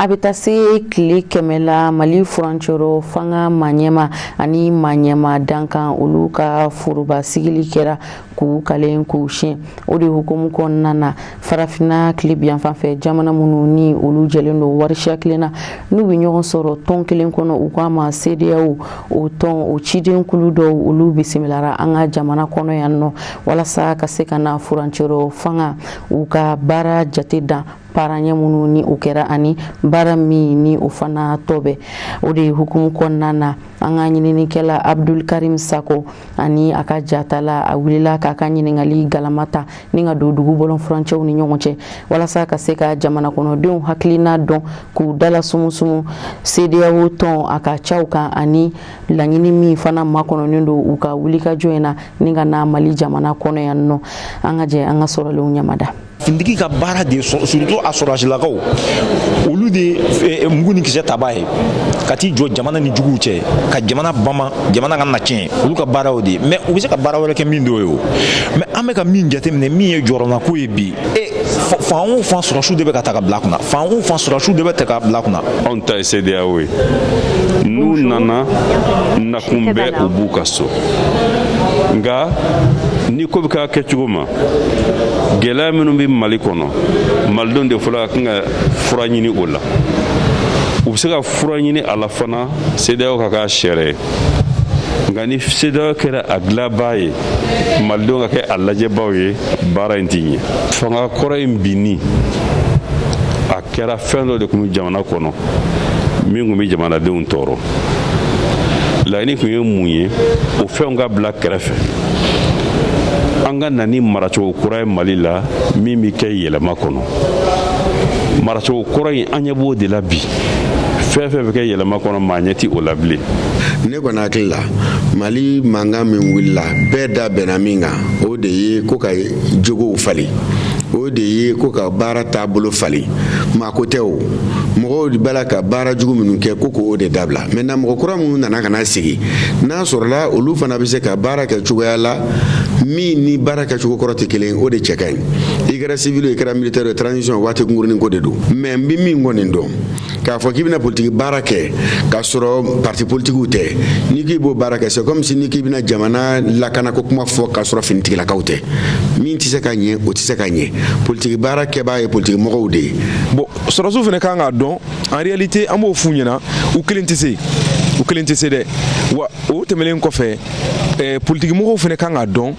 a bɛ taa se tile kɛmɛ la mali furancoro fanga maɲɛma ani maɲɛma dankan olu ka foroba sigili kɛra k'u kalen k'u siyɛn o de hukumu kɔnɔna na farafinna tilebiyan fanfɛ jamana minnu ni olu jɛlen don warisiya kelen na n'u bɛ ɲɔgɔn sɔrɔ tɔn kelen kɔnɔ u k'a ma sedeyaw o tɔn o ciden kulu dɔw olu bisimilara an ka jamana kɔnɔ yan nɔ walasa ka se ka na furancoro fanga u ka baara jate dan paranye minnu ni o kɛra ani baara min ni o fana tɔ bɛ o de ye hukumu kɔnɔna na an ka ɲininikɛla abdul karim sako ani a ka jatala a wulila k'a ka ɲininkali galama ta ni ka don dugu bɔlɔn furancɛw ni ɲɔgɔn cɛ walasa ka se ka jamana kɔnɔdenw hakilina dɔn k'u dala sumusumu sedeyawo tɔn a ka caw kan ani laɲini min fana makɔnɔnen don u ka wulikajɔ in na ni ka na mali jamana kɔnɔ yan nɔ an ka jɛ an ka sɔrɔlenw ɲamada fintigi ka baara de surtout a sɔrɔsilakaw olu de eh, eh, mugu ni kisɛ tabaa ye ka t'i jɔ jamana ni juguw cɛ ka jamana bama jamana ka na tiɲɛ olu ka baara o de ye mɛ u bɛ se ka baara wɛrɛ kɛ min dɔ ye o mɛ an bɛ ka min jateminɛ min ye jɔrɔnako ye bi e fan o fan sɔrɔsiw de bɛ ka ta ka bila kunna fan o fan sɔrɔsiw de bɛ ta ka bila kunna anw ta ye sedeyawo ye n'u nana nakun bɛ u b'u ka so nka ni ko bɛ k'a kɛ cogo ma gɛlɛya minnu bɛ mali kɔnɔ malidenw de fɔlɔ ka kan ka fura ɲini o la u bɛ se ka fura ɲini a la fana sedeyaw ka k'a sɛɛrɛ ye nka ni sedeyaw kɛra a dilanbaa ye malidenw ka kɛ a lajɛbaaw ye baara in tɛ ɲɛ fanga kɔrɔ in binni kɛra fɛn dɔ de tun jamana kɔnɔ min tun bɛ jamanadenw tɔɔrɔ laɲini tun ye mun ye o fɛnw ka bila kɛrɛfɛ an ka na ni maracogo kura ye mali la min bɛ kɛ yɛlɛma kɔnɔ maracogo kura in an ɲɛ b'o de la bi fɛn fɛn bɛ kɛ yɛlɛma kɔnɔ maa ɲɛ tɛ o la bilen ne kɔni hakili la mali mankan min wulila bɛɛ da bɛnna min kan o de ye ko ka jogow falen o de ye ko ka baara taabolo falen maako tɛ o mɔgɔw de b'a la ka baara jugu minnu kɛ ko k'o de dabila mɛnna mɔgɔ kura minnu nana ka na sigi n'a sɔrɔla olu fana bɛ se ka baara kɛ cogoya la min ni baara kɛcogo kɔrɔ tɛ kelen o de cɛ ka ɲi i kɛra sivili i kɛra militɛri ye transition waati kunkurunin ko de don mɛ n bɛ min kɔni dɔn k'a fɔ k'i bɛna politiki baara kɛ k'a sɔrɔ parti politikiw tɛ n'i k'i b'o baara kɛ c'est comme si n'i k'i bɛna jamana lakana ko kuma fɔ k'a sɔrɔ finitigilakaw tɛ min tɛ se ka ɲɛ o tɛ se ka ɲɛ politiki baara kɛbaa ye politiki mɔgɔw de ye. bon sɔrɔsiw fana kan k'a dɔn en réalité an b'o f'u ɲɛna u kelen tɛ se u kelen tɛ se dɛ wa o tɛmɛnen kɔfɛ ɛɛ eh, politikimɔgɔw fana kan k'a dɔn